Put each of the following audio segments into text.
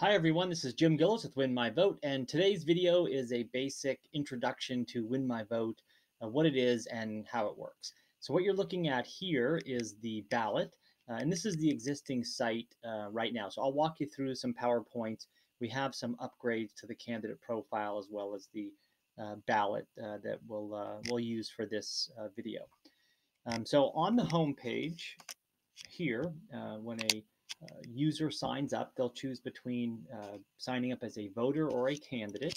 Hi everyone, this is Jim Gillis with Win My Vote, and today's video is a basic introduction to Win My Vote, uh, what it is and how it works. So what you're looking at here is the ballot, uh, and this is the existing site uh, right now. So I'll walk you through some PowerPoints. We have some upgrades to the candidate profile as well as the uh, ballot uh, that we'll, uh, we'll use for this video. Um, so on the home page here, when a uh, user signs up, they'll choose between uh, signing up as a voter or a candidate.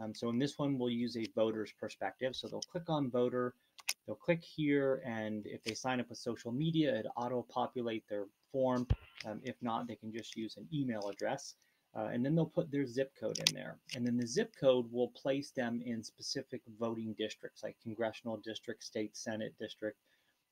Um, so in this one, we'll use a voter's perspective. So they'll click on voter, they'll click here, and if they sign up with social media, it auto-populate their form. Um, if not, they can just use an email address. Uh, and then they'll put their zip code in there. And then the zip code will place them in specific voting districts like congressional district, state senate district,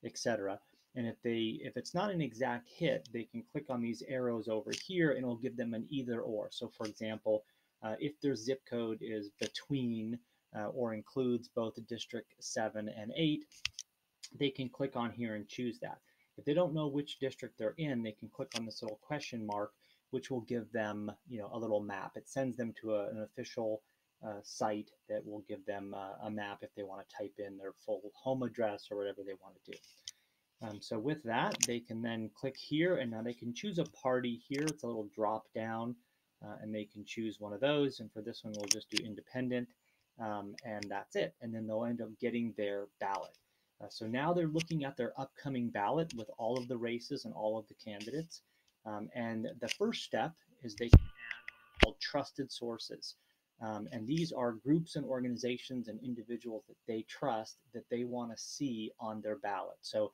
etc. And if they if it's not an exact hit, they can click on these arrows over here and it'll give them an either or. So for example, uh, if their zip code is between uh, or includes both District 7 and 8, they can click on here and choose that. If they don't know which district they're in, they can click on this little question mark, which will give them you know, a little map. It sends them to a, an official uh, site that will give them uh, a map if they want to type in their full home address or whatever they want to do. Um, so with that, they can then click here and now they can choose a party here. It's a little drop down uh, and they can choose one of those. And for this one, we'll just do independent um, and that's it. And then they'll end up getting their ballot. Uh, so now they're looking at their upcoming ballot with all of the races and all of the candidates. Um, and the first step is they can add called trusted sources. Um, and these are groups and organizations and individuals that they trust that they want to see on their ballot. So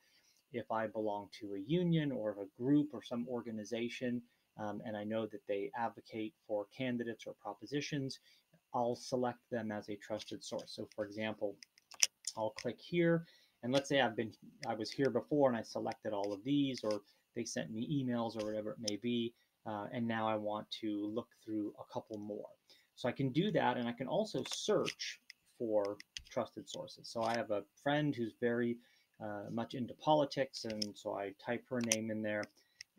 if I belong to a union or a group or some organization, um, and I know that they advocate for candidates or propositions, I'll select them as a trusted source. So for example, I'll click here, and let's say I've been, I was here before and I selected all of these, or they sent me emails or whatever it may be, uh, and now I want to look through a couple more. So I can do that, and I can also search for trusted sources. So I have a friend who's very uh, much into politics, and so I type her name in there,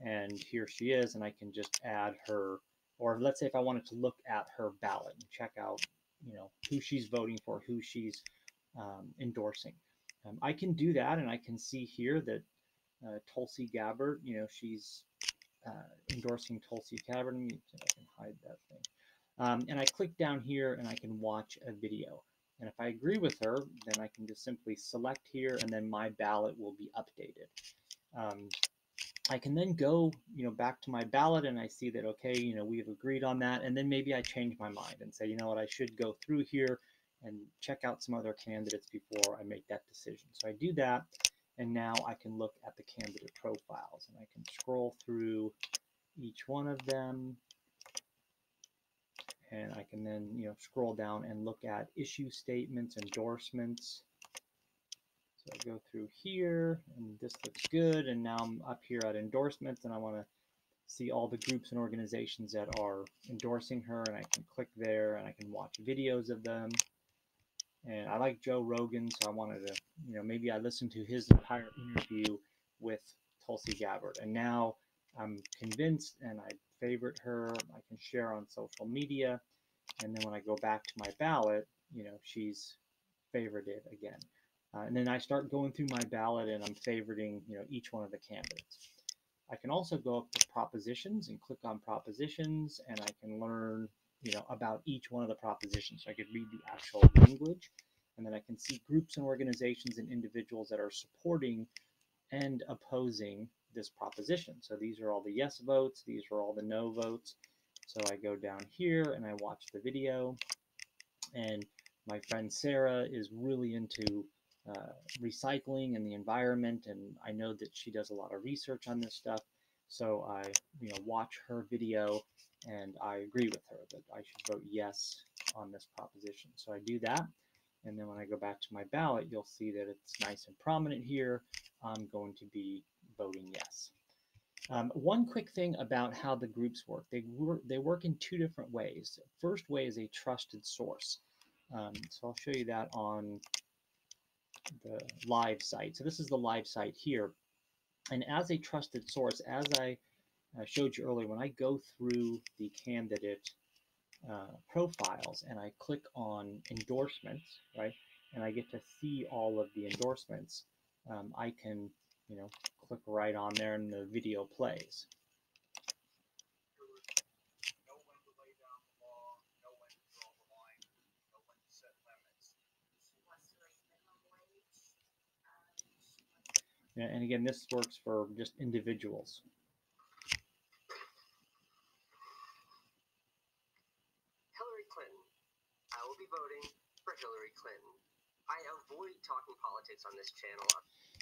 and here she is, and I can just add her, or let's say if I wanted to look at her ballot and check out, you know, who she's voting for, who she's um, endorsing. Um, I can do that, and I can see here that uh, Tulsi Gabbard, you know, she's uh, endorsing Tulsi Gabbard. I can hide that thing. Um, and I click down here and I can watch a video. And if I agree with her, then I can just simply select here and then my ballot will be updated. Um, I can then go, you know, back to my ballot and I see that, okay, you know, we've agreed on that. And then maybe I change my mind and say, you know what, I should go through here and check out some other candidates before I make that decision. So I do that. And now I can look at the candidate profiles and I can scroll through each one of them and I can then you know scroll down and look at issue statements, endorsements. So I go through here and this looks good and now I'm up here at endorsements and I want to see all the groups and organizations that are endorsing her and I can click there and I can watch videos of them. And I like Joe Rogan, so I wanted to, you know, maybe I listened to his entire interview with Tulsi Gabbard. And now I'm convinced and I favorite her, I can share on social media, and then when I go back to my ballot, you know, she's favorited again. Uh, and then I start going through my ballot and I'm favoriting, you know, each one of the candidates. I can also go up to propositions and click on propositions and I can learn, you know, about each one of the propositions. So I could read the actual language and then I can see groups and organizations and individuals that are supporting and opposing this proposition. So these are all the yes votes, these are all the no votes. So I go down here and I watch the video and my friend Sarah is really into uh, recycling and the environment and I know that she does a lot of research on this stuff. So I you know watch her video and I agree with her that I should vote yes on this proposition. So I do that. And then when I go back to my ballot, you'll see that it's nice and prominent here. I'm going to be voting yes. Um, one quick thing about how the groups work. They, they work in two different ways. First way is a trusted source. Um, so I'll show you that on the live site. So this is the live site here. And as a trusted source, as I I showed you earlier, when I go through the candidate uh, profiles and I click on endorsements, right, and I get to see all of the endorsements, um, I can, you know, click right on there and the video plays. And again, this works for just individuals. Hillary Clinton. I will be voting for Hillary Clinton. I avoid talking politics on this channel.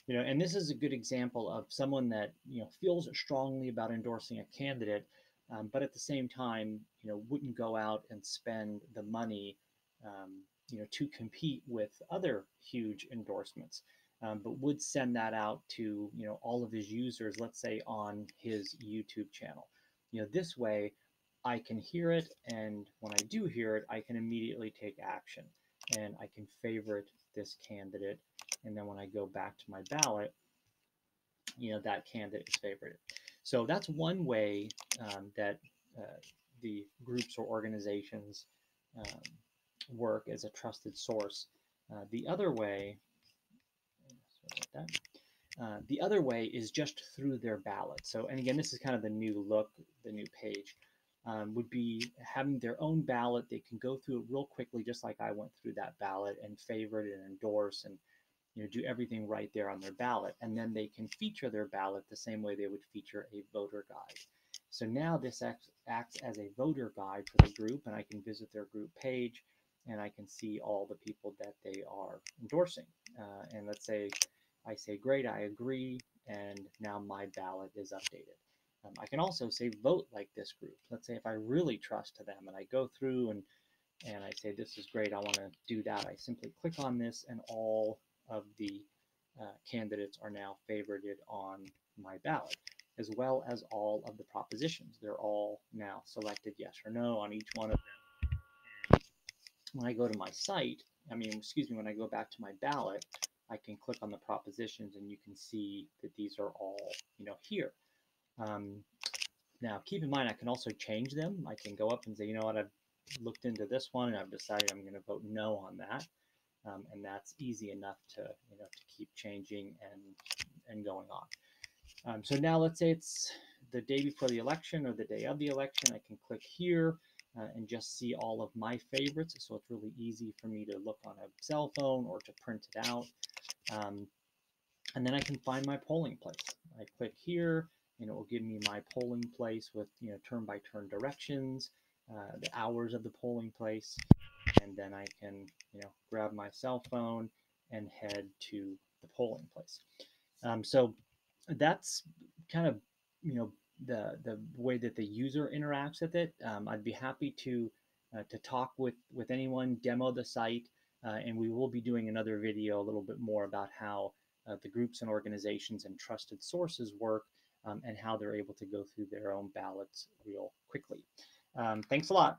You know, and this is a good example of someone that you know feels strongly about endorsing a candidate, um, but at the same time, you know, wouldn't go out and spend the money, um, you know, to compete with other huge endorsements um, but would send that out to you know all of his users, let's say on his YouTube channel. You know, this way I can hear it, and when I do hear it, I can immediately take action, and I can favorite this candidate, and then when I go back to my ballot, you know that candidate is favorited. So that's one way um, that uh, the groups or organizations um, work as a trusted source. Uh, the other way. Uh, the other way is just through their ballot. So, and again, this is kind of the new look, the new page, um, would be having their own ballot. They can go through it real quickly, just like I went through that ballot and favorite and endorse and you know do everything right there on their ballot. And then they can feature their ballot the same way they would feature a voter guide. So now this acts, acts as a voter guide for the group, and I can visit their group page and I can see all the people that they are endorsing. Uh, and let's say I say, great, I agree, and now my ballot is updated. Um, I can also say vote like this group. Let's say if I really trust to them and I go through and, and I say, this is great, I want to do that. I simply click on this and all of the uh, candidates are now favorited on my ballot, as well as all of the propositions. They're all now selected yes or no on each one of them. when I go to my site, I mean, excuse me, when I go back to my ballot, I can click on the propositions and you can see that these are all, you know, here. Um, now, keep in mind, I can also change them. I can go up and say, you know what, I've looked into this one and I've decided I'm going to vote no on that. Um, and that's easy enough to, you know, to keep changing and, and going on. Um, so now let's say it's the day before the election or the day of the election. I can click here uh, and just see all of my favorites. So it's really easy for me to look on a cell phone or to print it out. Um, and then I can find my polling place. I click here and it will give me my polling place with you know turn by turn directions, uh, the hours of the polling place, and then I can you know grab my cell phone and head to the polling place. Um, so that's kind of you know the the way that the user interacts with it. Um, I'd be happy to uh, to talk with with anyone, demo the site, uh, and we will be doing another video a little bit more about how uh, the groups and organizations and trusted sources work um, and how they're able to go through their own ballots real quickly. Um, thanks a lot.